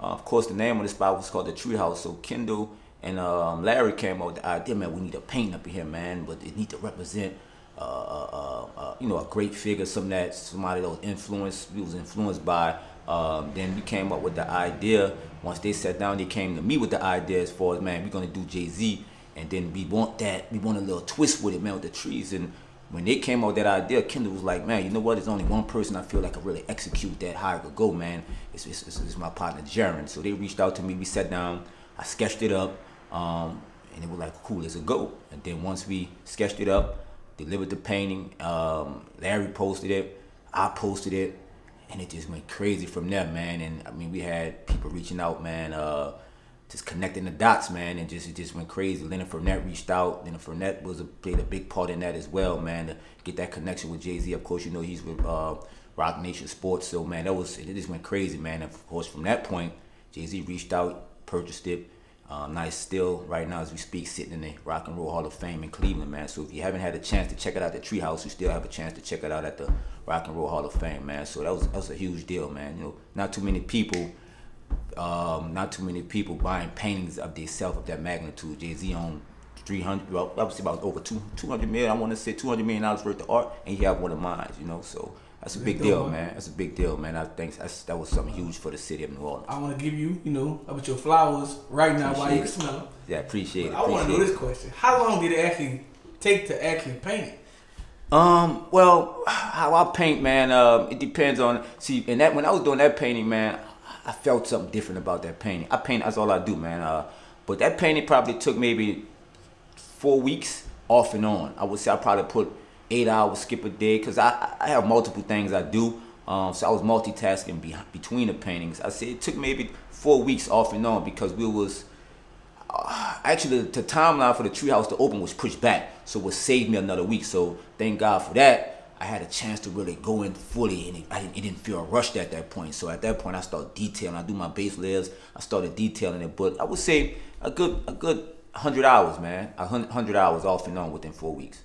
Uh, of course, the name of the spot was called the Treehouse. So Kendall and um, Larry came up with the idea, man, we need a painting up here, man, but it need to represent, uh, uh, uh, you know, a great figure, something that somebody that was influenced, was influenced by. Um, then we came up with the idea. Once they sat down, they came to me with the idea as far as, man, we're gonna do Jay Z, and then we want that, we want a little twist with it, man, with the trees. And when they came up with that idea, Kendall was like, man, you know what? There's only one person I feel like could really execute that it could go, man. It's, it's, it's, it's my partner, Jerin. So they reached out to me. We sat down. I sketched it up. Um, and they were like, cool, let's go. And then once we sketched it up, delivered the painting, um, Larry posted it, I posted it, and it just went crazy from there, man. And I mean, we had people reaching out, man, uh, just connecting the dots, man, and just it just went crazy. Leonard Fournette reached out. Leonard Fournette was a, played a big part in that as well, man, to get that connection with Jay Z. Of course, you know he's with uh, Roc Nation Sports, so man, that was it. Just went crazy, man. And of course, from that point, Jay Z reached out, purchased it um, nice still right now as we speak, sitting in the Rock and Roll Hall of Fame in Cleveland, man. So if you haven't had a chance to check it out the Treehouse, you still have a chance to check it out at the Rock and Roll Hall of Fame, man. So that was that was a huge deal, man. You know, not too many people, um, not too many people buying paintings of themselves of that magnitude. Jay Z owned 300, well, obviously about over two, 200 million. I want to say 200 million dollars worth of art, and he have one of mine, you know. So that's a big, big deal, man. That's a big deal, man. I think that's, that was something huge for the city of New Orleans. I want to give you, you know, about your flowers right now appreciate while you can smell them. Yeah, appreciate but it. I want to know this question: How long did it actually take to actually paint it? Um, well, how I paint, man, uh, it depends on. See, and that when I was doing that painting, man, I felt something different about that painting. I paint. That's all I do, man. Uh, but that painting probably took maybe four weeks off and on. I would say I probably put eight hours skip a day because I, I have multiple things I do. Um, so I was multitasking be, between the paintings. I said it took maybe four weeks off and on because we was uh, actually the, the, timeline for the treehouse to open was pushed back, so it saved me another week. So thank God for that. I had a chance to really go in fully, and it, I didn't, it didn't feel rushed at that point. So at that point, I started detailing. I do my base layers. I started detailing it, but I would say a good a good hundred hours, man. A hundred hours off and on within four weeks.